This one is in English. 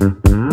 Mm-hmm.